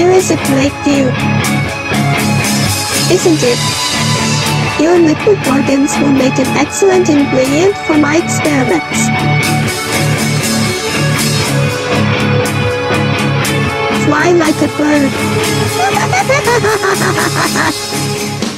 is a great view. Isn't it? Your liquid organs will make an excellent ingredient for my experiments. Fly like a bird.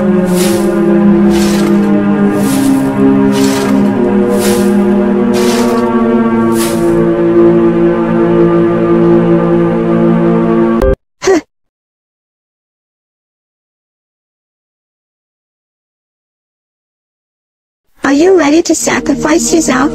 Are you ready to sacrifice yourself?